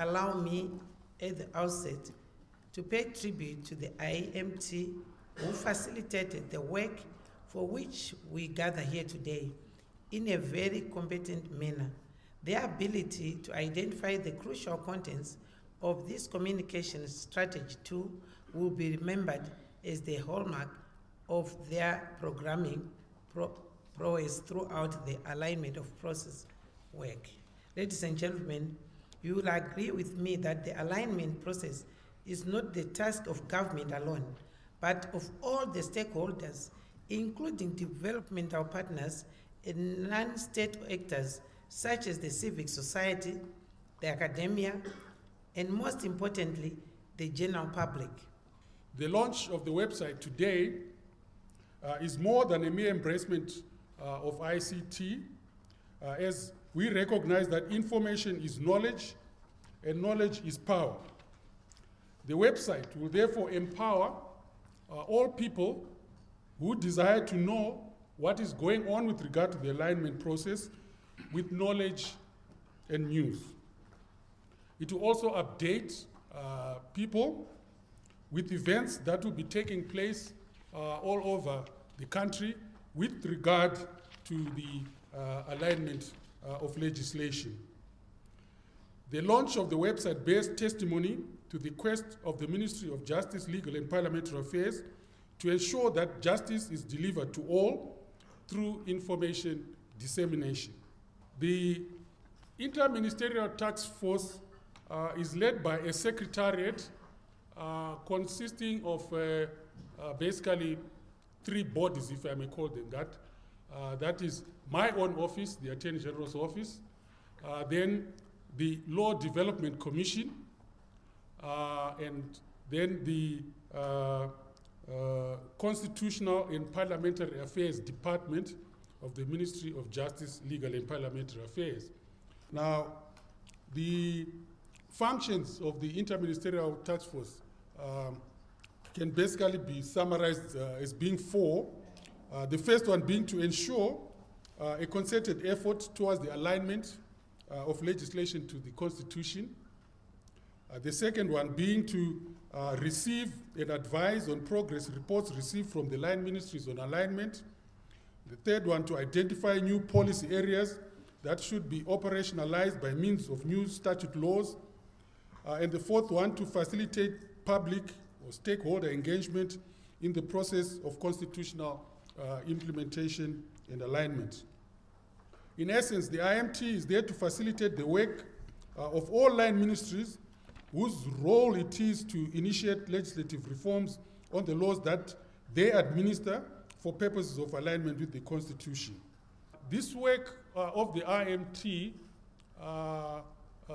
allow me at the outset to pay tribute to the IMT who facilitated the work for which we gather here today in a very competent manner. Their ability to identify the crucial contents of this communication strategy tool will be remembered as the hallmark of their programming pro prowess throughout the alignment of process work. Ladies and gentlemen, you will agree with me that the alignment process is not the task of government alone, but of all the stakeholders, including developmental partners and non-state actors such as the civic society, the academia, and most importantly, the general public. The launch of the website today uh, is more than a mere embracement uh, of ICT, uh, as we recognize that information is knowledge and knowledge is power. The website will therefore empower uh, all people who desire to know what is going on with regard to the alignment process with knowledge and news. It will also update uh, people with events that will be taking place uh, all over the country with regard to the uh, alignment uh, of legislation. The launch of the website bears testimony to the quest of the Ministry of Justice, Legal and Parliamentary Affairs to ensure that justice is delivered to all through information dissemination. The Interministerial Task Force uh, is led by a secretariat uh, consisting of uh, uh basically three bodies, if I may call them that. Uh, that is my own office, the Attorney General's office, uh, then the Law Development Commission, uh, and then the uh, uh, Constitutional and Parliamentary Affairs Department of the Ministry of Justice, Legal and Parliamentary Affairs. Now, the functions of the Interministerial Task Force um, can basically be summarized uh, as being four. Uh, the first one being to ensure uh, a concerted effort towards the alignment uh, of legislation to the Constitution. Uh, the second one being to uh, receive and advise on progress reports received from the line ministries on alignment. The third one to identify new policy areas that should be operationalized by means of new statute laws. And the fourth one to facilitate public or stakeholder engagement in the process of constitutional uh, implementation and alignment. In essence, the IMT is there to facilitate the work uh, of all line ministries whose role it is to initiate legislative reforms on the laws that they administer for purposes of alignment with the Constitution. This work uh, of the IMT uh, uh,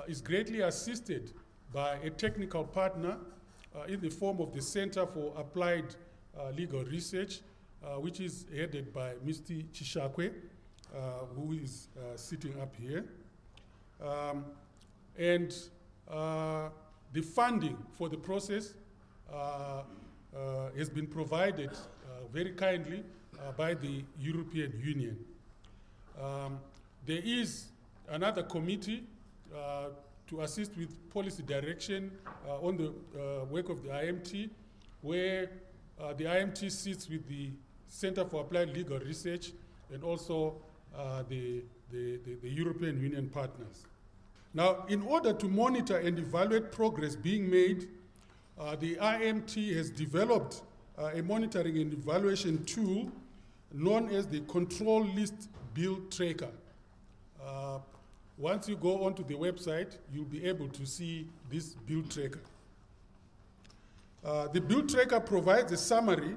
is greatly assisted by a technical partner uh, in the form of the Center for Applied uh, Legal Research, uh, which is headed by Mr. Chishakwe, uh, who is uh, sitting up here. Um, and uh, the funding for the process has been provided very kindly by the European Union. Um, there is another committee uh, to assist with policy direction uh, on the uh, work of the IMT, where the IMT sits with the Center for Applied Legal Research and also uh, the, the, the, the European Union partners. Now, in order to monitor and evaluate progress being made, uh, the IMT has developed uh, a monitoring and evaluation tool known as the Control List Bill Tracker. Uh, once you go onto the website, you'll be able to see this bill tracker. Uh, the bill tracker provides a summary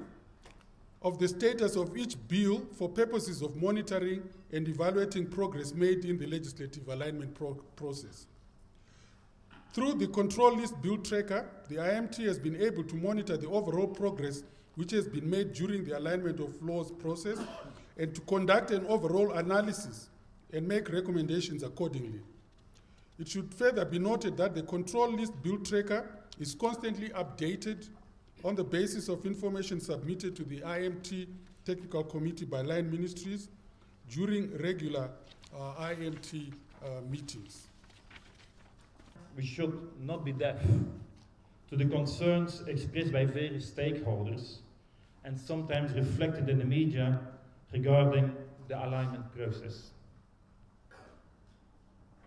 of the status of each bill for purposes of monitoring and evaluating progress made in the legislative alignment pro process. Through the control list bill tracker, the IMT has been able to monitor the overall progress which has been made during the alignment of laws process and to conduct an overall analysis and make recommendations accordingly. It should further be noted that the control list bill tracker is constantly updated on the basis of information submitted to the IMT Technical Committee by line ministries during regular uh, IMT uh, meetings. We should not be deaf to the concerns expressed by various stakeholders and sometimes reflected in the media regarding the alignment process.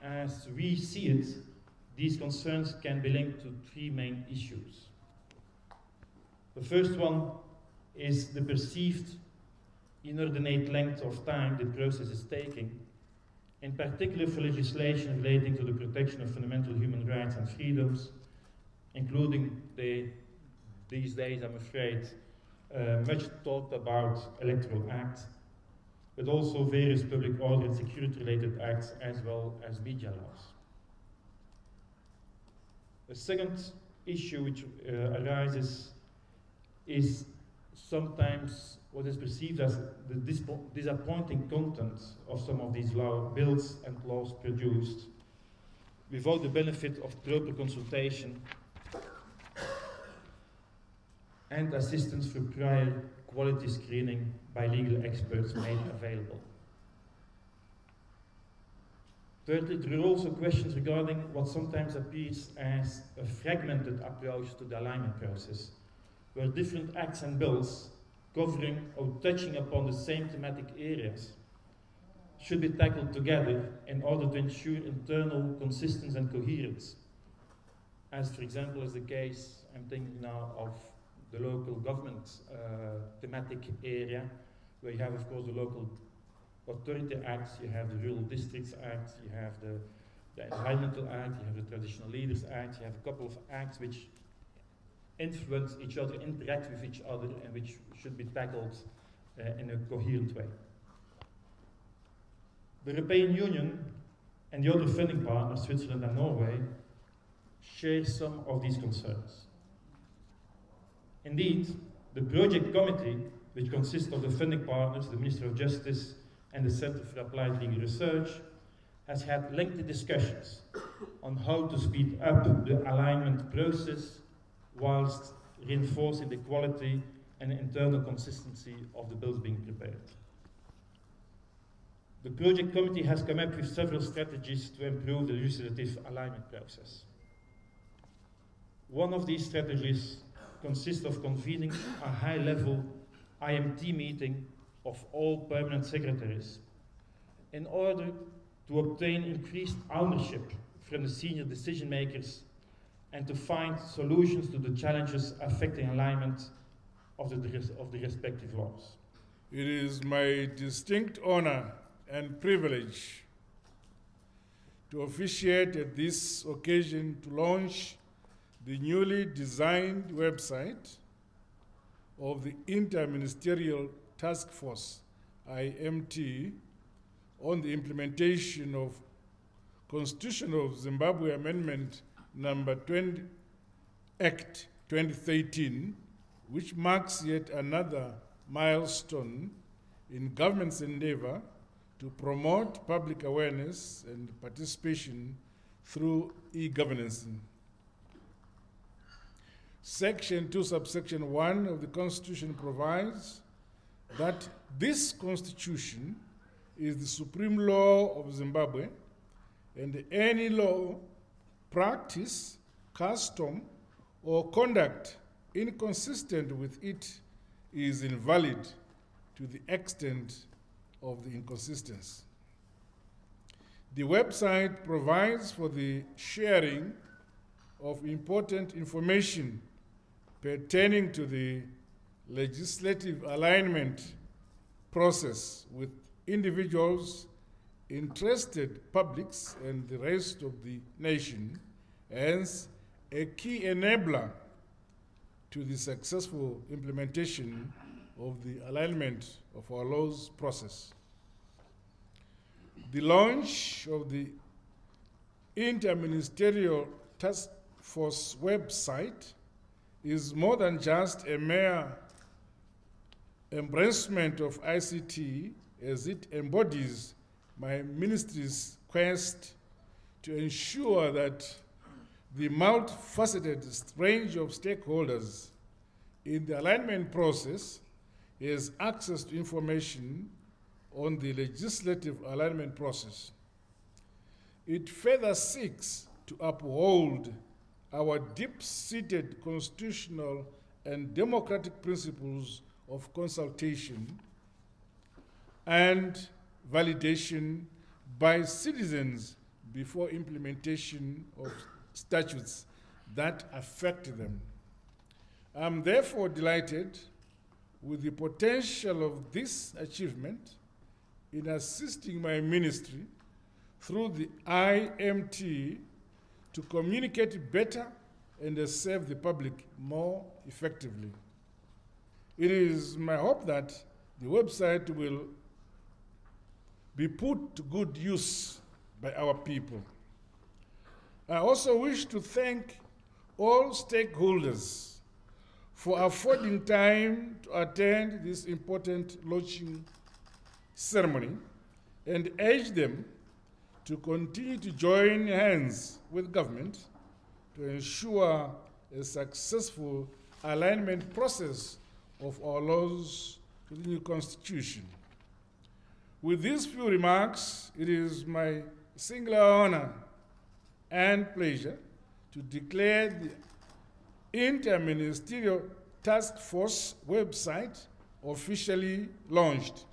As we see it, these concerns can be linked to three main issues. The first one is the perceived inordinate length of time the process is taking, in particular for legislation relating to the protection of fundamental human rights and freedoms, including the, these days, I'm afraid, uh, much talked about Electoral Act, but also various public order and security related acts as well as media laws. The second issue which uh, arises is sometimes what is perceived as the disappointing content of some of these law bills and laws produced without the benefit of proper consultation and assistance for prior quality screening by legal experts made available. Thirdly, there are also questions regarding what sometimes appears as a fragmented approach to the alignment process, where different acts and bills covering or touching upon the same thematic areas should be tackled together in order to ensure internal consistency and coherence. As, for example, as the case, I'm thinking now of the local government uh, thematic area, where you have, of course, the local authority acts, you have the Rural Districts Act, you have the, the Environmental Act, you have the Traditional Leaders Act, you have a couple of acts which influence each other, interact with each other, and which should be tackled uh, in a coherent way. The European Union and the other funding partners, Switzerland and Norway, share some of these concerns. Indeed, the project committee, which consists of the funding partners, the Minister of Justice, and the Center for Applied Legal Research, has had lengthy discussions on how to speed up the alignment process whilst reinforcing the quality and internal consistency of the bills being prepared. The project committee has come up with several strategies to improve the legislative alignment process. One of these strategies consists of convening a high-level IMT meeting of all permanent secretaries in order to obtain increased ownership from the senior decision makers and to find solutions to the challenges affecting alignment of the, of the respective laws. It is my distinct honor and privilege to officiate at this occasion to launch the newly designed website of the Interministerial Task Force, IMT, on the implementation of Constitution of Zimbabwe Amendment number 20, Act 2013, which marks yet another milestone in government's endeavor to promote public awareness and participation through e-governance. Section 2, subsection 1 of the Constitution provides that this Constitution is the supreme law of Zimbabwe and any law practice, custom, or conduct inconsistent with it is invalid to the extent of the inconsistency. The website provides for the sharing of important information pertaining to the legislative alignment process with individuals interested publics and the rest of the nation as a key enabler to the successful implementation of the alignment of our laws process. The launch of the Interministerial Task Force website is more than just a mere embracement of ICT as it embodies my ministry's quest to ensure that the multifaceted range of stakeholders in the alignment process has access to information on the legislative alignment process. It further seeks to uphold our deep seated constitutional and democratic principles of consultation and validation by citizens before implementation of statutes that affect them. I'm therefore delighted with the potential of this achievement in assisting my ministry through the IMT to communicate better and serve the public more effectively. It is my hope that the website will be put to good use by our people. I also wish to thank all stakeholders for affording time to attend this important launching ceremony and urge them to continue to join hands with government to ensure a successful alignment process of our laws to the new constitution. With these few remarks, it is my singular honor and pleasure to declare the Interministerial Task Force website officially launched.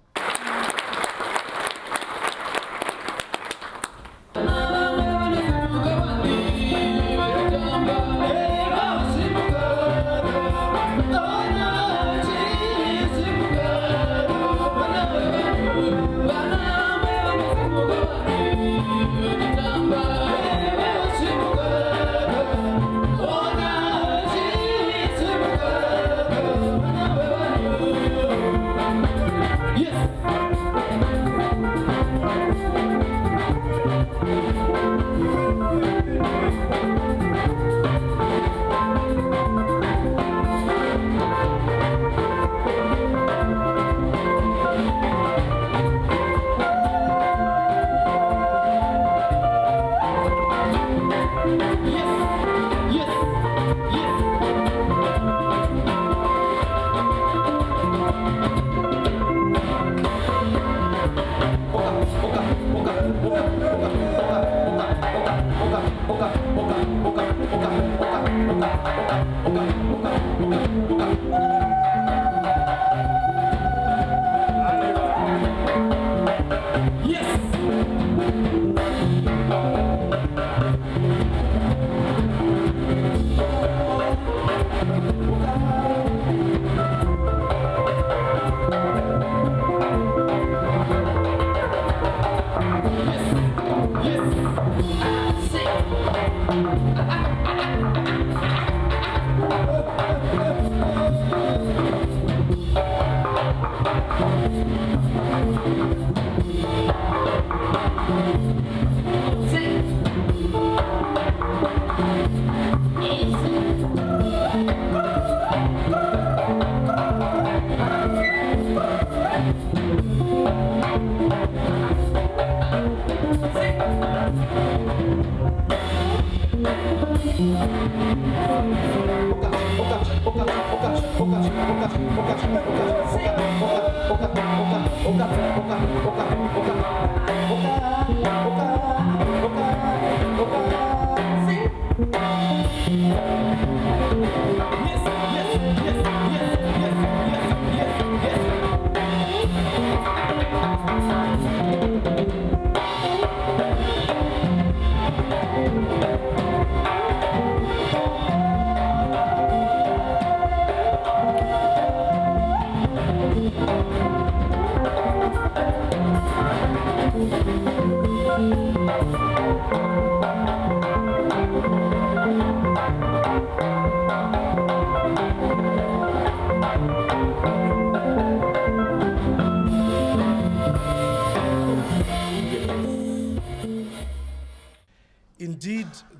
Indeed,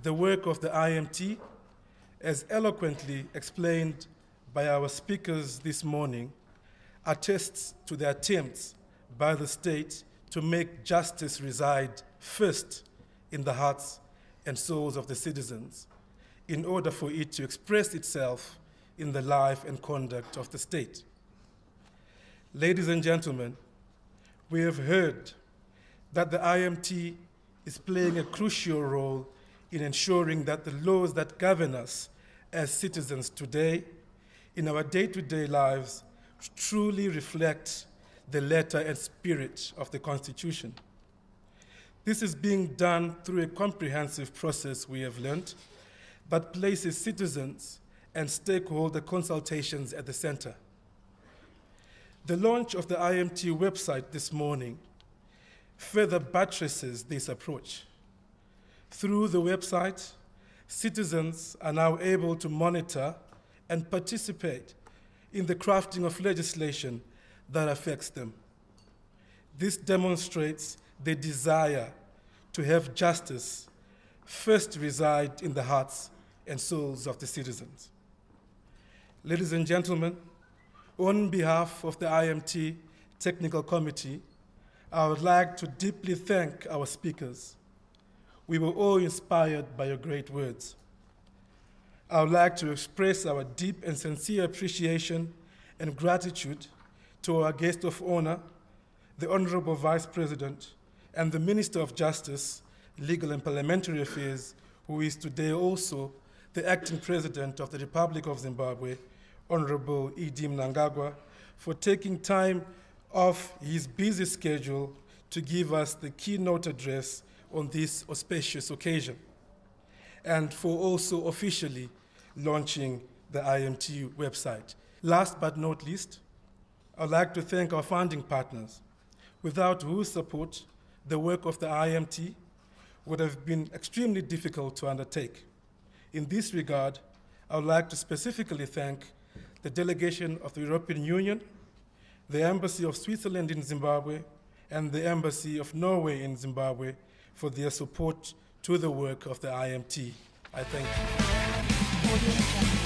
the work of the IMT, as eloquently explained by our speakers this morning, attests to the attempts by the state to make justice reside first in the hearts and souls of the citizens in order for it to express itself in the life and conduct of the state. Ladies and gentlemen, we have heard that the IMT is playing a crucial role in ensuring that the laws that govern us as citizens today in our day to day lives truly reflect the letter and spirit of the Constitution. This is being done through a comprehensive process, we have learned, that places citizens and stakeholder consultations at the center. The launch of the IMT website this morning further buttresses this approach. Through the website, citizens are now able to monitor and participate in the crafting of legislation that affects them. This demonstrates the desire to have justice first reside in the hearts and souls of the citizens. Ladies and gentlemen, on behalf of the IMT Technical Committee, I would like to deeply thank our speakers. We were all inspired by your great words. I would like to express our deep and sincere appreciation and gratitude to our guest of honor, the Honorable Vice President, and the Minister of Justice, Legal and Parliamentary Affairs, who is today also the Acting President of the Republic of Zimbabwe, Honorable Edi Mnangagwa, for taking time off his busy schedule to give us the keynote address on this auspicious occasion, and for also officially launching the IMT website. Last but not least, I'd like to thank our funding partners, without whose support the work of the IMT would have been extremely difficult to undertake. In this regard, I would like to specifically thank the delegation of the European Union, the Embassy of Switzerland in Zimbabwe, and the Embassy of Norway in Zimbabwe for their support to the work of the IMT. I thank you.